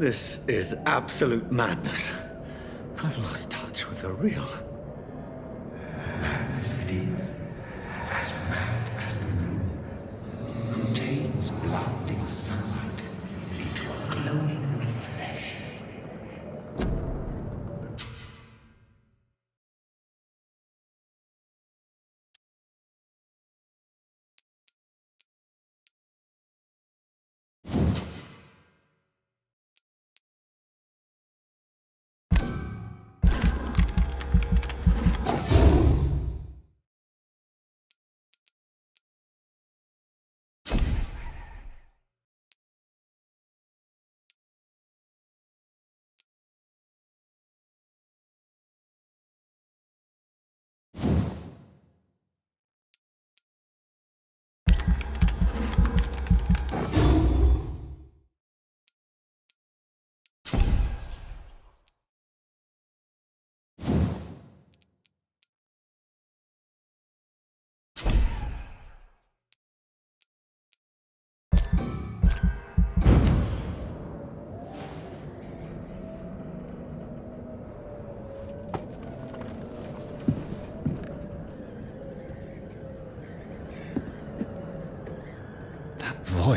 This is absolute madness. I've lost touch with the real.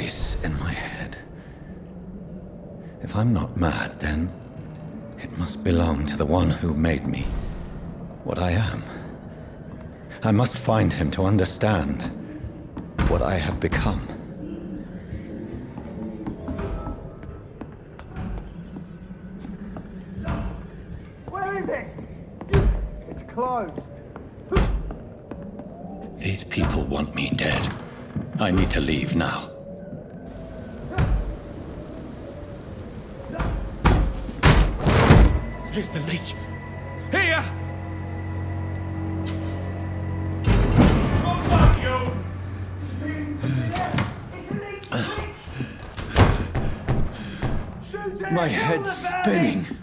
Voice in my head. If I'm not mad, then it must belong to the one who made me what I am. I must find him to understand what I have become. Here's the leech. Here! My head's spinning.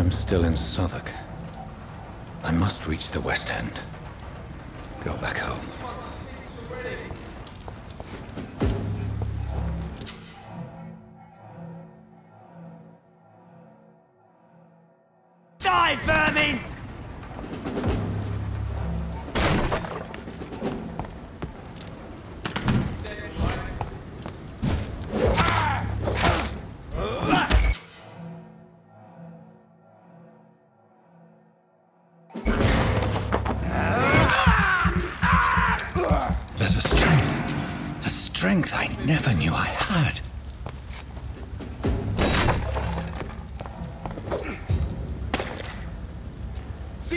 I'm still in Southwark. I must reach the West End. Go back home.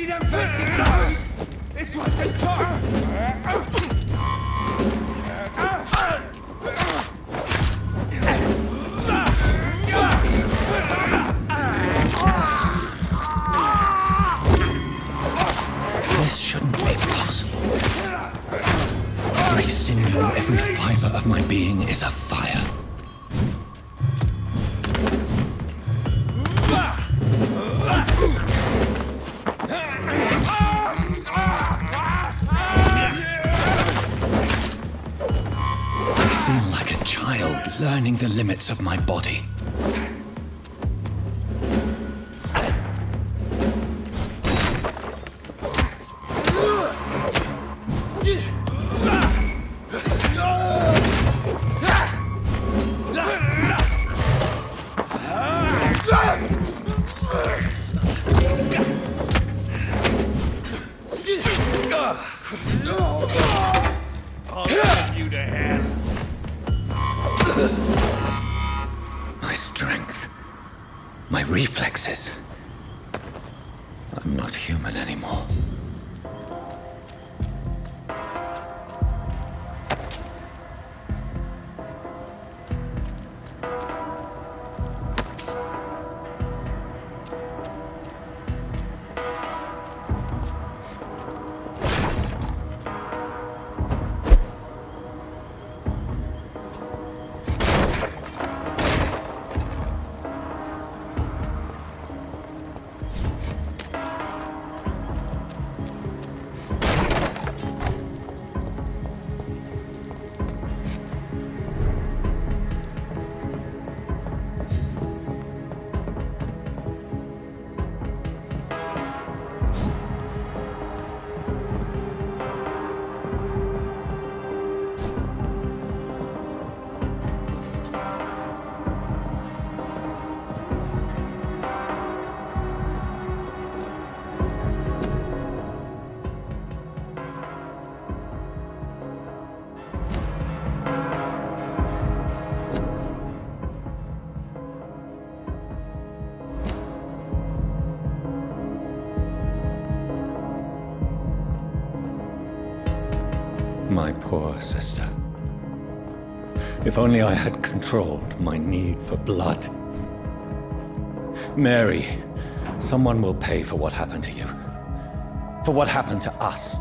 See them fancy clothes? This one's a top! Limits of my body. Poor sister. If only I had controlled my need for blood. Mary, someone will pay for what happened to you. For what happened to us.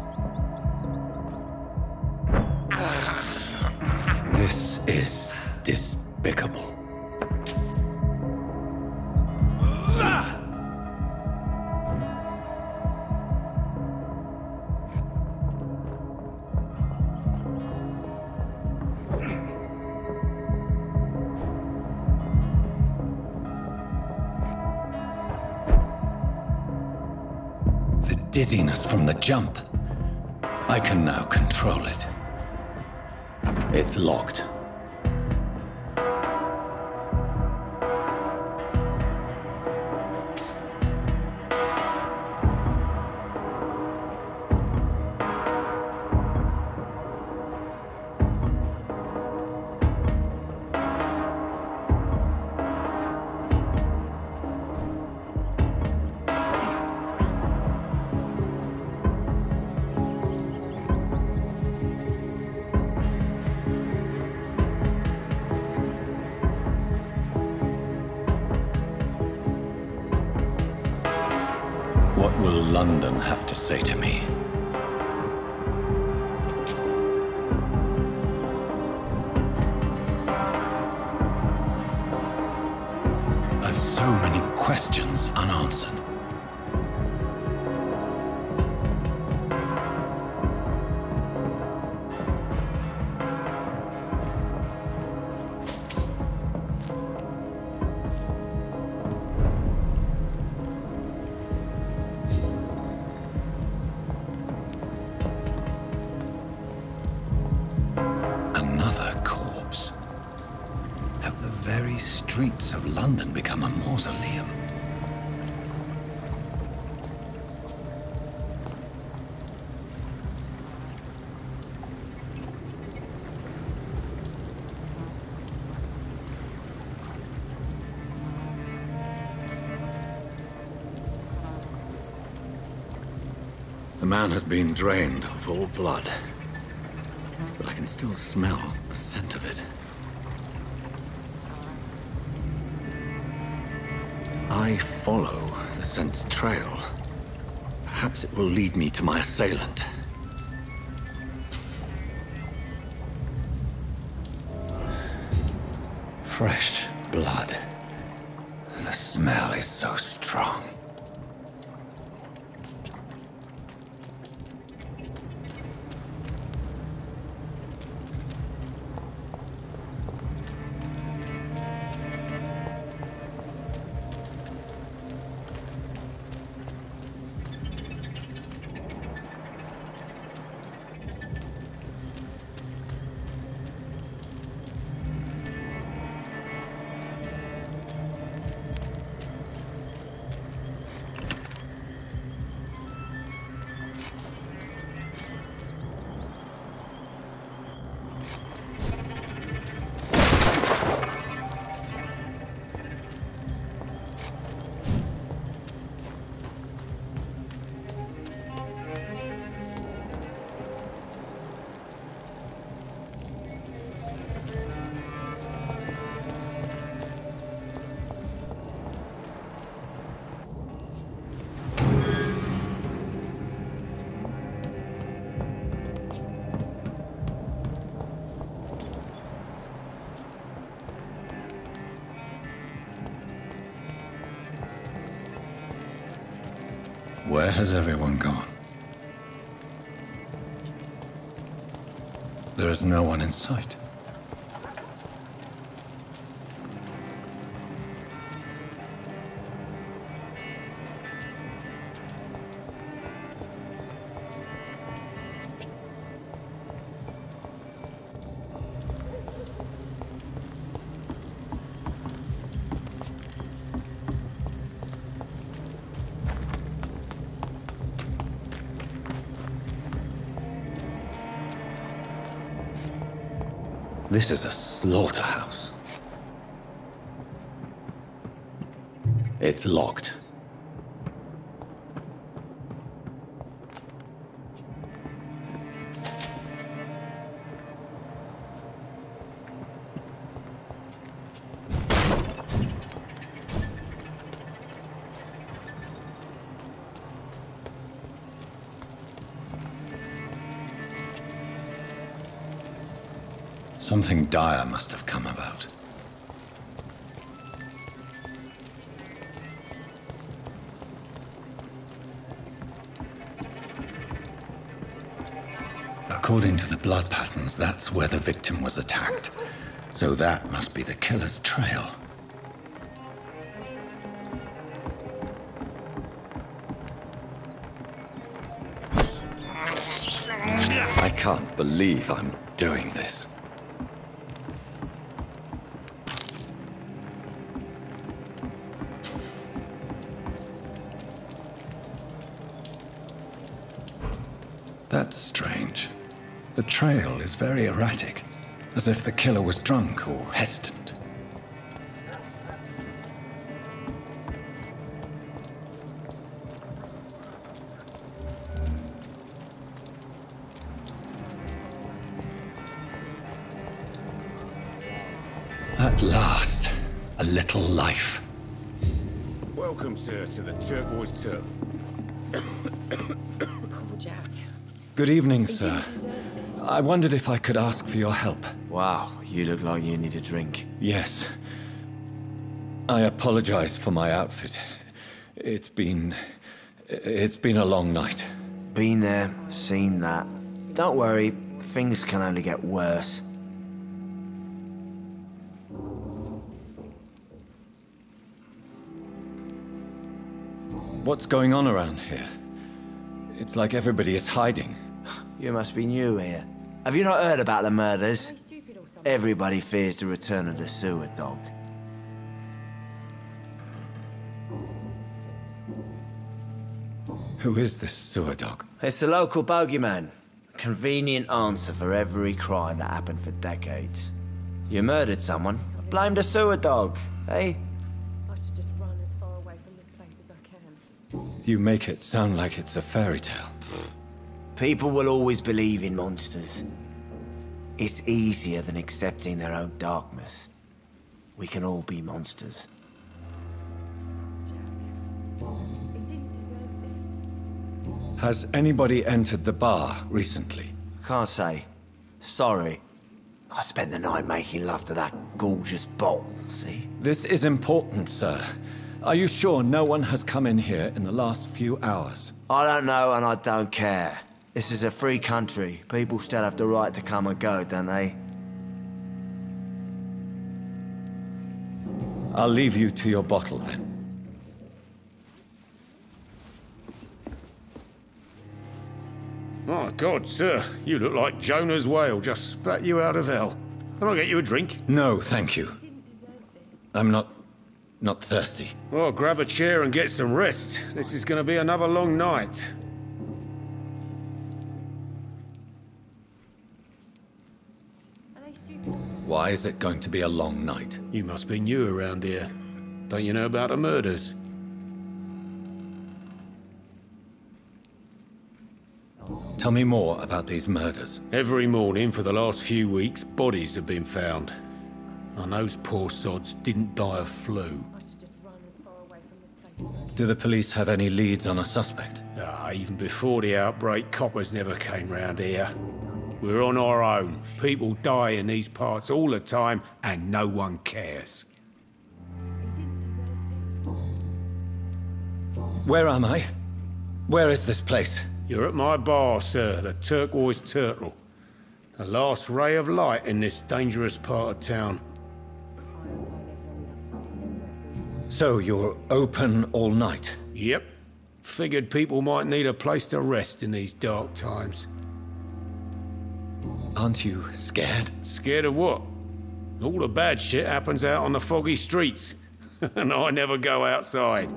Dizziness from the jump. I can now control it. It's locked. What will London have to say to me? Man has been drained of all blood but I can still smell the scent of it. I follow the scent's trail. Perhaps it will lead me to my assailant. Fresh Where has everyone gone? There is no one in sight. This is a slaughterhouse. It's locked. Something dire must have come about. According to the blood patterns, that's where the victim was attacked. So that must be the killer's trail. I can't believe I'm doing this. That's strange. The trail is very erratic, as if the killer was drunk or hesitant. At last, a little life. Welcome, sir, to the Turquoise Turtle. Good evening, sir. didn't deserve this. I wondered if I could ask for your help. Wow, you look like you need a drink. Yes. I apologize for my outfit. It's been. It's been a long night. Been there, seen that. Don't worry, things can only get worse. What's going on around here? It's like everybody is hiding. You must be new here. Have you not heard about the murders? Everybody fears the return of the sewer dog. Who is this sewer dog? It's the local bogeyman. Convenient answer for every crime that happened for decades. You murdered someone, blame the sewer dog, eh? I should just run as far away from this place as I can. You make it sound like it's a fairy tale. People will always believe in monsters. It's easier than accepting their own darkness. We can all be monsters. He didn't deserve this. Has anybody entered the bar recently? Can't say. Sorry. I spent the night making love to that gorgeous bottle, see? This is important, sir. Are you sure no one has come in here in the last few hours? I don't know and I don't care. This is a free country. People still have the right to come and go, don't they? I'll leave you to your bottle then. My God, sir, you look like Jonah's whale just spat you out of hell. Can I get you a drink? No, thank you. I'm not. Not thirsty. Well, grab a chair and get some rest. This is going to be another long night. Are they stupid? Why is it going to be a long night? You must be new around here. Don't you know about the murders? Tell me more about these murders. Every morning for the last few weeks, bodies have been found. And those poor sods didn't die of flu. Do the police have any leads on a suspect? Ah, even before the outbreak, coppers never came round here. We're on our own. People die in these parts all the time, and no one cares. Where am I? Where is this place? You're at my bar, sir, the Turquoise Turtle. The last ray of light in this dangerous part of town. So you're open all night? Yep. Figured people might need a place to rest in these dark times. Aren't you scared? Scared of what? All the bad shit happens out on the foggy streets. and I never go outside.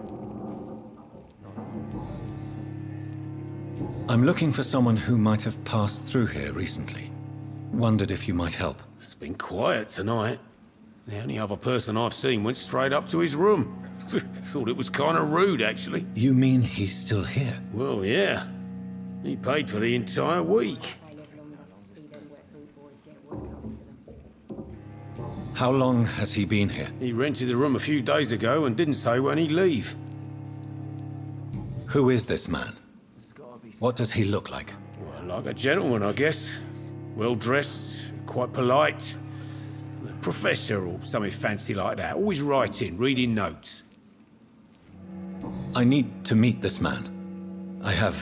I'm looking for someone who might have passed through here recently. Wondered if you might help. It's been quiet tonight. The only other person I've seen went straight up to his room. Thought it was kind of rude, actually. You mean he's still here? Well, yeah. He paid for the entire week. They live long enough to see them wet food boys get what's coming to them. How long has he been here? He rented the room a few days ago and didn't say when he'd leave. Who is this man? What does he look like? Well, like a gentleman, I guess. Well dressed, quite polite. Professor or something fancy like that. Always writing, reading notes. I need to meet this man. I have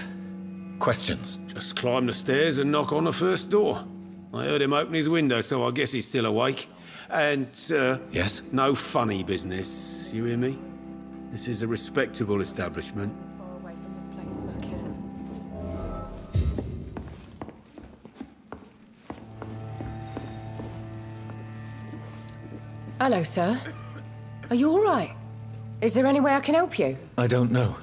questions. Just climb the stairs and knock on the first door. I heard him open his window, so I guess he's still awake. And, uh, Yes? no funny business. You hear me? This is a respectable establishment. Hello, sir. Are you all right? Is there any way I can help you? I don't know.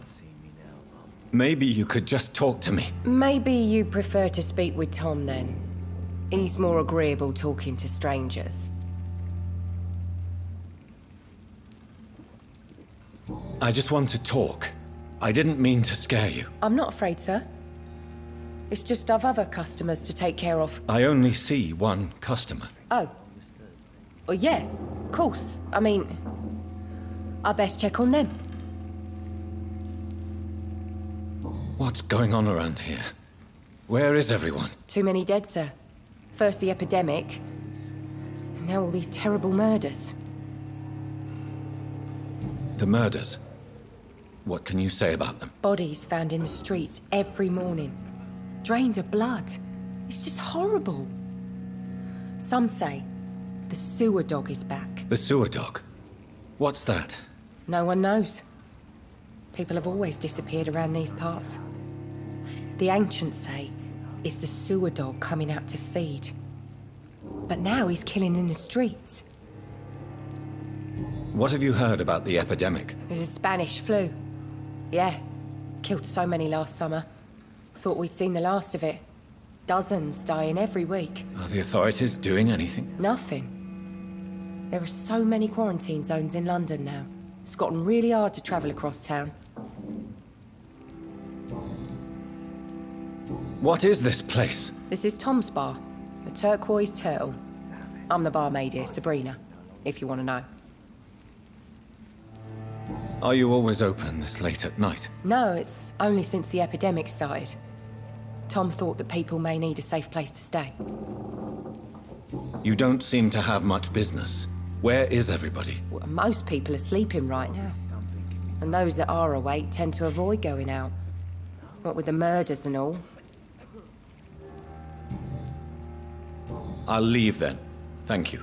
Maybe you could just talk to me. Maybe you prefer to speak with Tom then. He's more agreeable talking to strangers. I just want to talk. I didn't mean to scare you. I'm not afraid, sir. It's just I've other customers to take care of. I only see one customer. Oh. Well, yeah, of course. I mean, I best check on them. What's going on around here? Where is everyone? Too many dead, sir. First the epidemic, and now all these terrible murders. The murders. What can you say about them? Bodies found in the streets every morning. Drained of blood. It's just horrible. Some say the sewer dog is back. The sewer dog. What's that? No one knows. People have always disappeared around these parts. The ancients say it's the sewer dog coming out to feed. But now he's killing in the streets. What have you heard about the epidemic? There's a Spanish flu. Yeah, killed so many last summer. Thought we'd seen the last of it. Dozens dying every week. Are the authorities doing anything? Nothing. There are so many quarantine zones in London now. It's gotten really hard to travel across town. What is this place? This is Tom's bar, the Turquoise Turtle. I'm the barmaid here, Sabrina, if you want to know. Are you always open this late at night? No, it's only since the epidemic started. Tom thought that people may need a safe place to stay. You don't seem to have much business. Where is everybody? Well, Most people are sleeping right now. And those that are awake tend to avoid going out. What with the murders and all. I'll leave then. Thank you.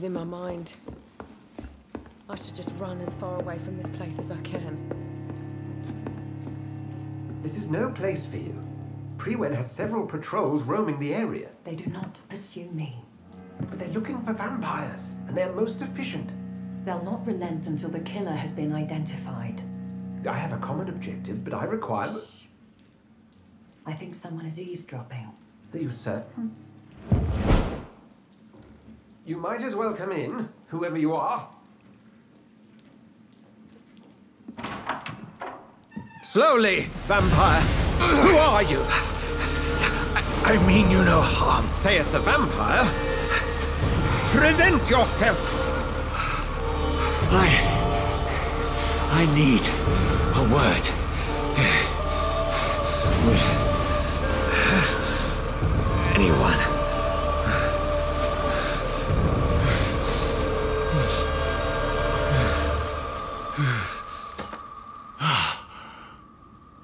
Think I'm my mind. I should just run as far away from this place as I can. This is no place for you. Priwen has several patrols roaming the area. They do not pursue me. But they're looking for vampires, and they're most efficient. They'll not relent until the killer has been identified. I have a common objective, but I require... I think someone is eavesdropping. Are you certain? You might as well come in, whoever you are. Slowly, vampire. Who are you? I mean you no harm, saith the vampire. Present yourself. I. I need a word. With anyone.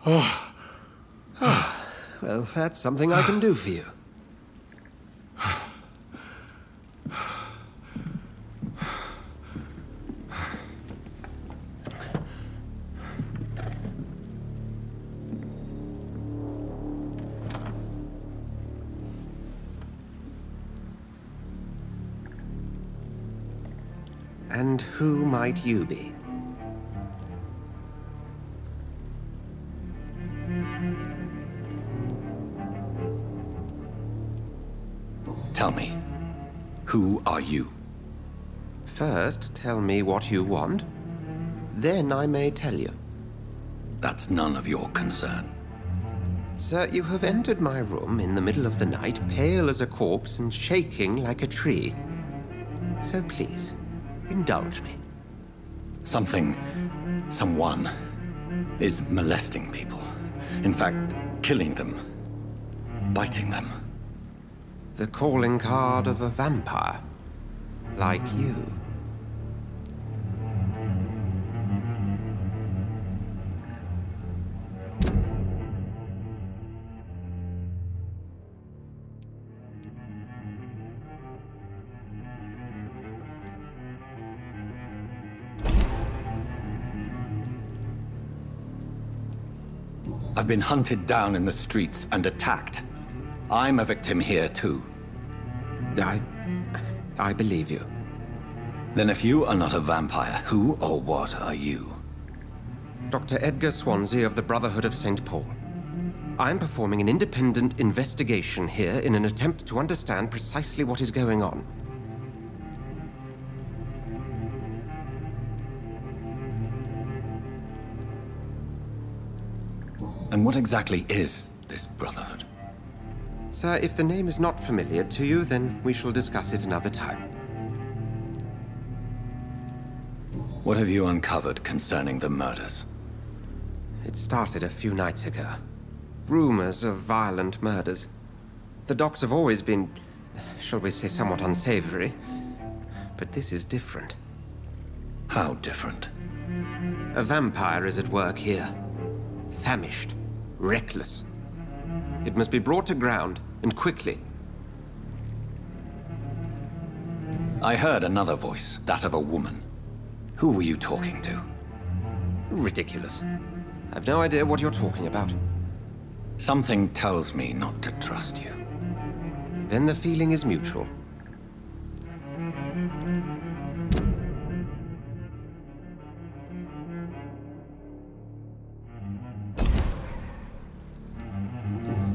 Oh. Well, that's something I can do for you. And who might you be? Tell me, who are you? First, tell me what you want. Then I may tell you. That's none of your concern. Sir, you have entered my room in the middle of the night, pale as a corpse and shaking like a tree. So please, indulge me. Something, someone, is molesting people. In fact, killing them. Biting them. The calling card of a vampire. Like you. I've been hunted down in the streets and attacked. I'm a victim here, too. I... I believe you. Then if you are not a vampire, who or what are you? Dr. Edgar Swansea of the Brotherhood of St. Paul. I'm performing an independent investigation here in an attempt to understand precisely what is going on. And what exactly is this Brotherhood? Sir, if the name is not familiar to you, then we shall discuss it another time. What have you uncovered concerning the murders? It started a few nights ago. Rumors of violent murders. The docks have always been, shall we say, somewhat unsavory. But this is different. How different? A vampire is at work here. Famished. Reckless. It must be brought to ground, and quickly. I heard another voice, that of a woman. Who were you talking to? Ridiculous. I've no idea what you're talking about. Something tells me not to trust you. Then the feeling is mutual.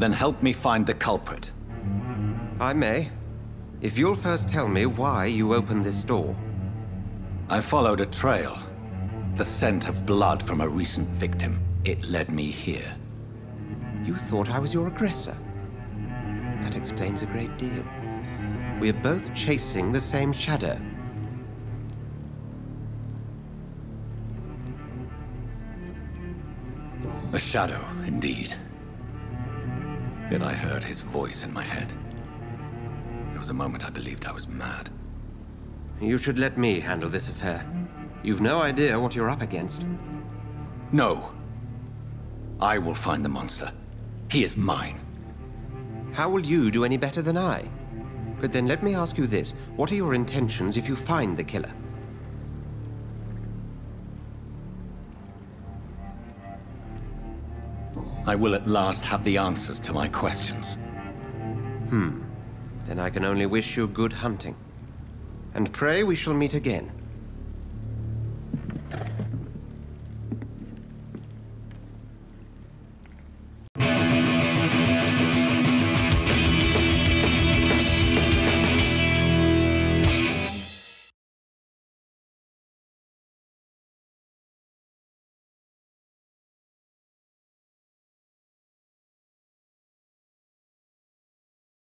Then help me find the culprit. I may. If you'll first tell me why you opened this door. I followed a trail. The scent of blood from a recent victim. It led me here. You thought I was your aggressor. That explains a great deal. We're both chasing the same shadow. A shadow, indeed. Yet I heard his voice in my head. There was a moment I believed I was mad. You should let me handle this affair. You've no idea what you're up against. No. I will find the monster. He is mine. How will you do any better than I? But then let me ask you this. What are your intentions if you find the killer? I will at last have the answers to my questions. Hmm. Then I can only wish you good hunting. And pray we shall meet again.